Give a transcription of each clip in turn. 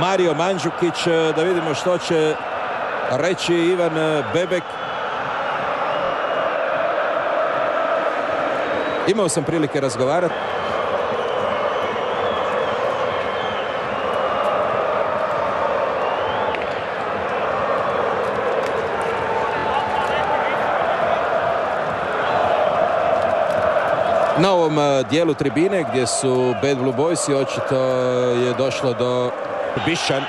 Mario Mandžukić, da vidimo što će reći Ivan Bebek. Imao sam prilike razgovarati. Na ovom eh, dijelu tribine gdje su Bad Blue Boys i očito je došlo do Bišćan.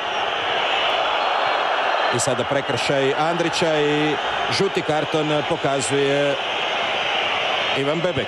I sada prekršaj Andrića i žuti karton pokazuje Ivan Bebek.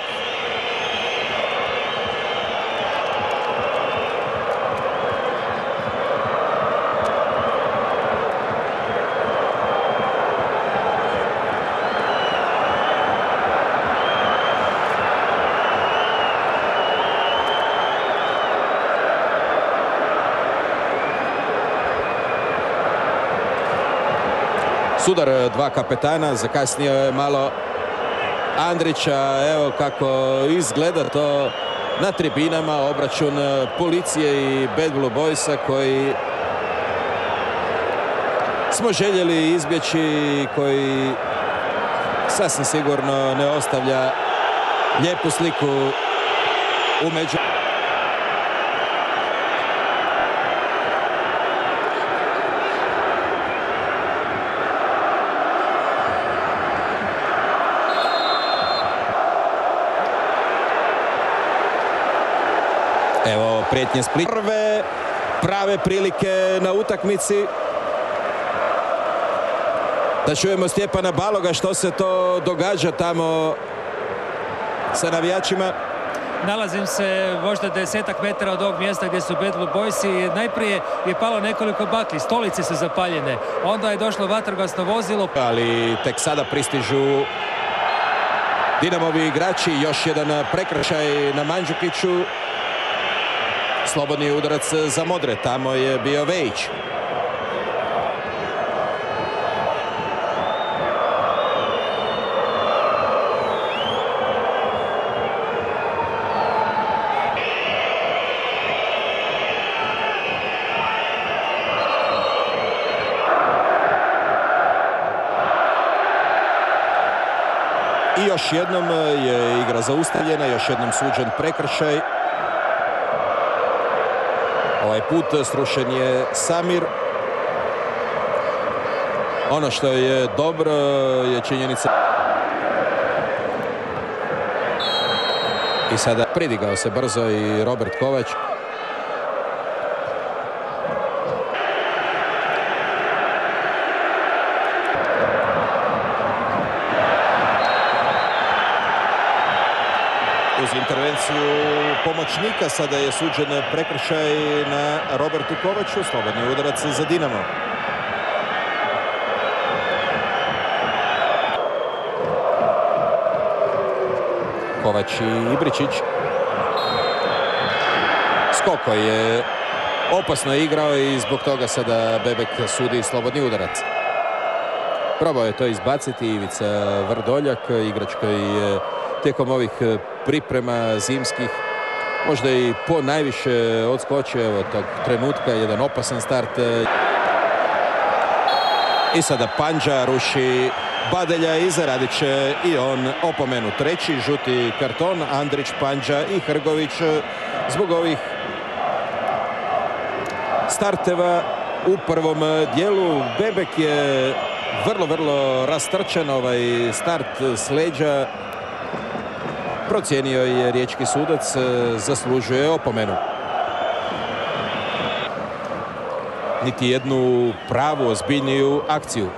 Sudar dva kapetana, zakasnio je malo Andrića, evo kako izgleda to na tribinama, obračun policije i Bad Blue Boysa koji smo željeli izbjeći, koji sasvim sigurno ne ostavlja lijepu sliku u među... Evo prijetnje Split. Prve prave prilike na utakmici. Da čujemo Stjepana Baloga što se to događa tamo sa navijačima. Nalazim se možda desetak metara od ovog mjesta gdje su Bad Blue Boys i najprije je palo nekoliko bakli, stolice su zapaljene. Onda je došlo vatrogasno vozilo. Ali tek sada pristižu Dinamovi igrači. Još jedan prekršaj na Mandžukiću. Slobodni udarac za Modre. Tamo je bio Vejić. I još jednom je igra zaustavljena, još jednom suđen prekršaj. Ovaj put srušen je Samir. Ono što je dobro je činjenica... I sada pridigao se brzo i Robert Kovač. Intervenciju pomoćnika. Sada je suđen prekršaj na Robertu Kovaču. Slobodni udarac za Dinamo. Kovač i Ibričić. Skoko je opasno igrao i zbog toga sada Bebek sudi slobodni udarac. Probao je to izbaciti Ivica Vrdoljak, igrač koji je tijekom ovih priprema zimskih možda i po najviše odskočio evo tog trenutka, jedan opasan start. I sada Panđa ruši Badelja i zaradit će i on opomenu treći, žuti karton, Andrić, Panđa i Hrgović zbog ovih starteva u prvom dijelu. Bebek je vrlo, vrlo rastrčan ovaj start s. Procijenio je riječki sudac, zaslužuje opomenu. Niti jednu pravu, ozbiljniju akciju.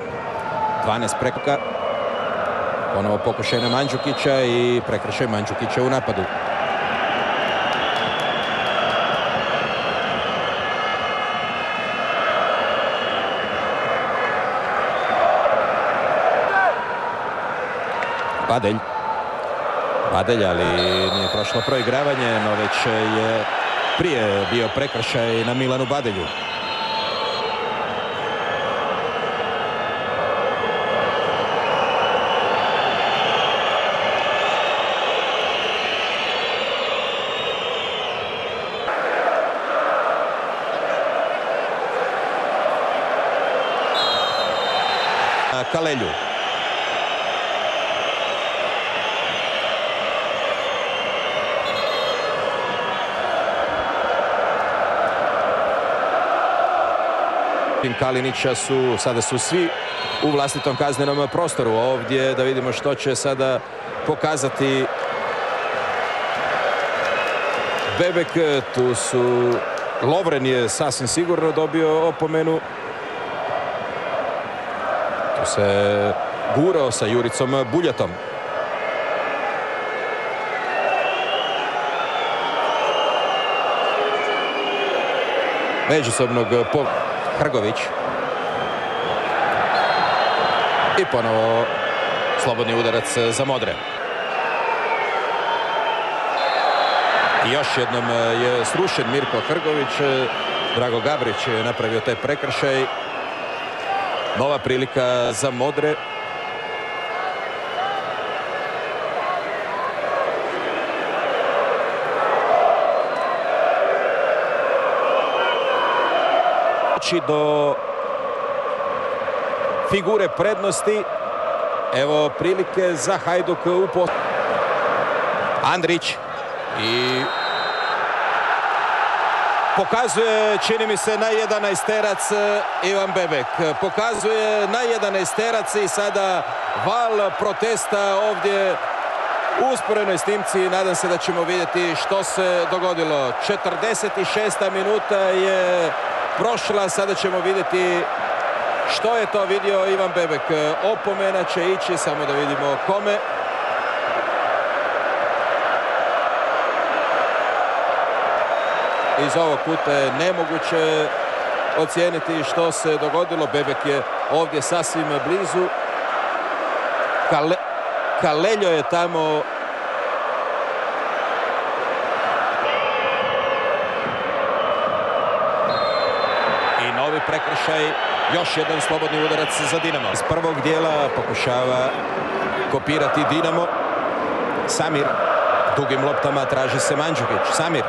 12 prekoka. Ponovo pokušaj na Mandžukića i prekršaj Mandžukića u napadu. Padelj. Padelj, ali nije prošlo proigravanje, no već je prije bio prekršaj na Milanu Badelju. Kalelju. Kalinića su, sada su svi u vlastitom kaznenom prostoru. Ovdje da vidimo što će sada pokazati Bebek. Tu su Lovren je sasvim sigurno dobio opomenu. Tu se gurao sa Juricom Buljatom. Međusobnog po Hrgović. I ponovo slobodni udarac za Modre. I još jednom je srušen Mirko Hrgović. Drago Gabrić je napravio taj prekršaj. Nova prilika za Modre. Do figure prednosti. Evo prilike za Hajduk u post... Andrić i pokazuje, čini mi se, na 11 terac Ivan Bebek. Pokazuje na 11 terac i sada val protesta ovdje u usporenoj snimci. Nadam se da ćemo vidjeti što se dogodilo. 46. minuta je prošla. Sada ćemo vidjeti što je to vidio Ivan Bebek. Opomena će ići, samo da vidimo kome. Iz ovog kuta je nemoguće ocijeniti što se dogodilo. Bebek je ovdje sasvim blizu. Kale, Kaleljo je tamo i prekršaj još jedan slobodni udarac za Dinamo. Iz prvog dijela pokušava kopirati Dinamo. Samir dugim loptama traži se Mandžukić. Samir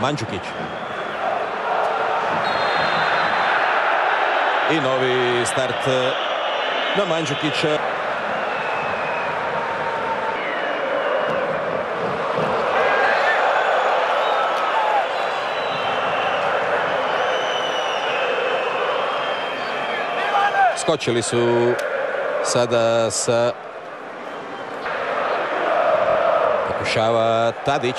Mandžukić. I novi start na Mandžukića. Skočili su sada sa pokušava Tadić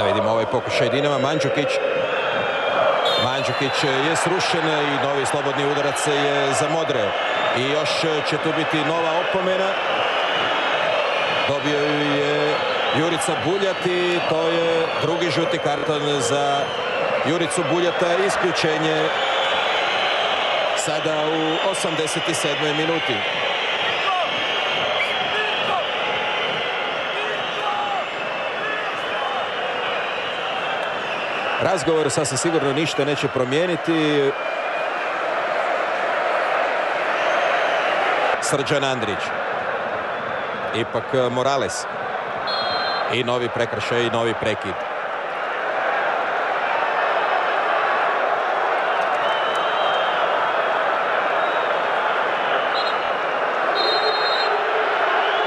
Da vidimo ovaj pokušaj Dinama. Mandžukić. Mandžukić je srušen i novi slobodni udarac je za Modre. I još će tu biti nova opomena. Dobio je Jurica Buljat i to je drugi žuti karton za Juricu Buljata. Isključenje sada u 87. minuti. Razgovor sasvim sigurno ništa neće promijeniti. Srđan Andrić. Ipak Morales. I novi prekršaj i novi prekid.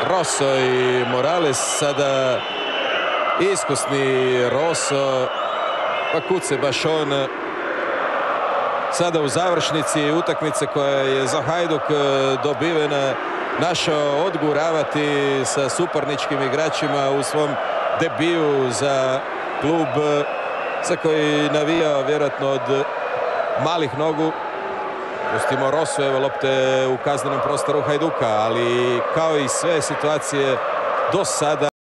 Rosso i Morales sada iskusni Rosso pa kuce baš on sada u završnici utakmice koja je za Hajduk dobivena našao odguravati sa suparničkim igračima u svom debiju za klub za koji navijao vjerojatno od malih nogu. Pustimo Rosu, evo lopte u kaznenom prostoru Hajduka, ali kao i sve situacije do sada